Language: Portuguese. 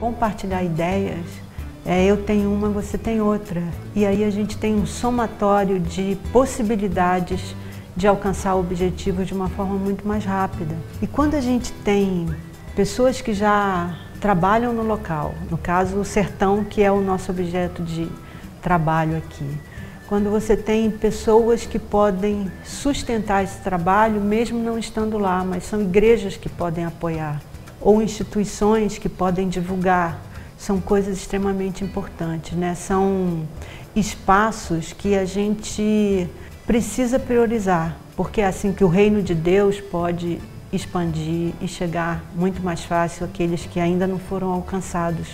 Compartilhar ideias, é, eu tenho uma, você tem outra. E aí a gente tem um somatório de possibilidades de alcançar objetivos de uma forma muito mais rápida. E quando a gente tem pessoas que já trabalham no local, no caso o sertão, que é o nosso objeto de trabalho aqui. Quando você tem pessoas que podem sustentar esse trabalho, mesmo não estando lá, mas são igrejas que podem apoiar, ou instituições que podem divulgar, são coisas extremamente importantes, né? São espaços que a gente precisa priorizar, porque é assim que o reino de Deus pode expandir e chegar muito mais fácil àqueles que ainda não foram alcançados.